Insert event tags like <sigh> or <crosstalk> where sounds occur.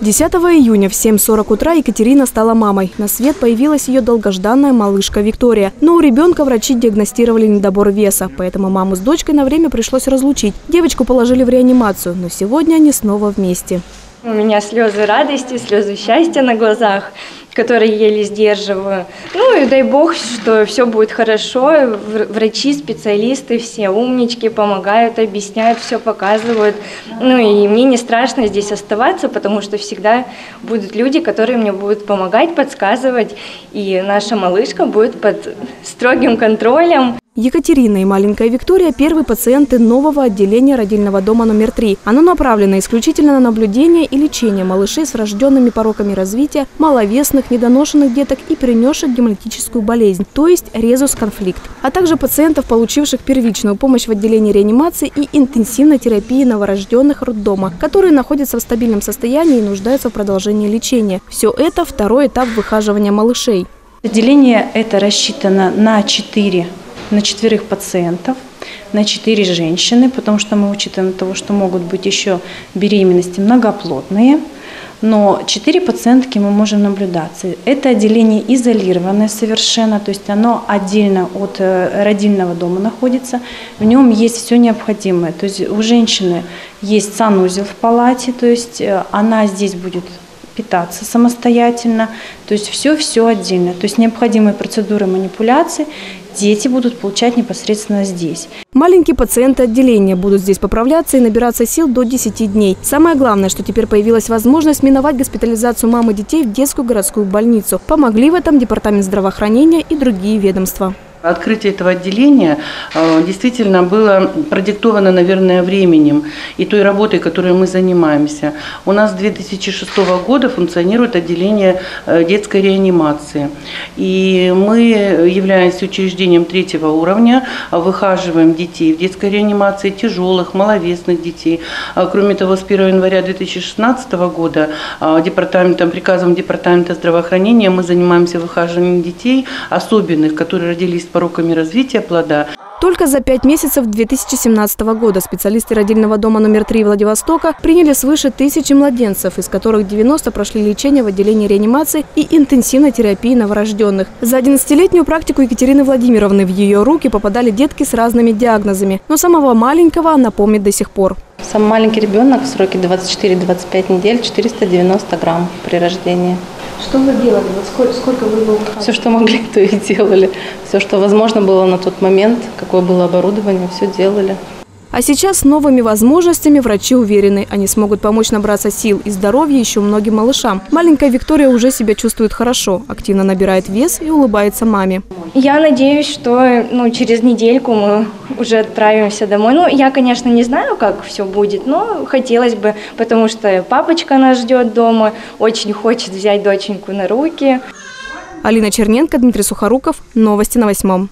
10 июня в 7.40 утра Екатерина стала мамой. На свет появилась ее долгожданная малышка Виктория. Но у ребенка врачи диагностировали недобор веса, поэтому маму с дочкой на время пришлось разлучить. Девочку положили в реанимацию, но сегодня они снова вместе. У меня слезы радости, слезы счастья на глазах, которые еле сдерживаю. Ну и дай бог, что все будет хорошо. Врачи, специалисты, все умнички, помогают, объясняют, все показывают. Ну и мне не страшно здесь оставаться, потому что всегда будут люди, которые мне будут помогать, подсказывать. И наша малышка будет под строгим контролем. Екатерина и маленькая Виктория – первые пациенты нового отделения родильного дома номер 3. Оно направлено исключительно на наблюдение и лечение малышей с врожденными пороками развития, маловесных, недоношенных деток и перенесших гемолитическую болезнь, то есть резус-конфликт, а также пациентов, получивших первичную помощь в отделении реанимации и интенсивной терапии новорожденных роддома, которые находятся в стабильном состоянии и нуждаются в продолжении лечения. Все это второй этап выхаживания малышей. Отделение это рассчитано на 4 на четверых пациентов, на четыре женщины, потому что мы учитываем того, что могут быть еще беременности многоплодные. Но четыре пациентки мы можем наблюдаться. Это отделение изолированное совершенно, то есть оно отдельно от э, родильного дома находится. В нем есть все необходимое. То есть у женщины есть санузел в палате, то есть э, она здесь будет питаться самостоятельно, то есть все-все отдельно. То есть необходимые процедуры манипуляции дети будут получать непосредственно здесь. Маленькие пациенты отделения будут здесь поправляться и набираться сил до 10 дней. Самое главное, что теперь появилась возможность миновать госпитализацию мамы детей в детскую городскую больницу. Помогли в этом Департамент здравоохранения и другие ведомства. Открытие этого отделения э, действительно было продиктовано, наверное, временем и той работой, которой мы занимаемся. У нас с 2006 года функционирует отделение э, детской реанимации. И мы, являясь учреждением третьего уровня, выхаживаем детей в детской реанимации, тяжелых, маловесных детей. А кроме того, с 1 января 2016 года э, департаментом, приказом Департамента здравоохранения мы занимаемся выхаживанием детей особенных, которые родились пороками развития плода. Только за пять месяцев 2017 года специалисты родильного дома номер 3 Владивостока приняли свыше тысячи младенцев, из которых 90 прошли лечение в отделении реанимации и интенсивной терапии новорожденных. За 11-летнюю практику Екатерины Владимировны в ее руки попадали детки с разными диагнозами, но самого маленького она помнит до сих пор. Самый маленький ребенок в сроке 24-25 недель, 490 грамм при рождении. Что вы делали? Вот сколько, сколько вы его Все, что могли, <laughs> то и делали. Все, что возможно было на тот момент, какое было оборудование, все делали. А сейчас с новыми возможностями врачи уверены, они смогут помочь набраться сил и здоровья еще многим малышам. Маленькая Виктория уже себя чувствует хорошо, активно набирает вес и улыбается маме. Я надеюсь, что ну, через недельку мы уже отправимся домой. Ну, я, конечно, не знаю, как все будет, но хотелось бы, потому что папочка нас ждет дома, очень хочет взять доченьку на руки. Алина Черненко, Дмитрий Сухоруков. Новости на восьмом.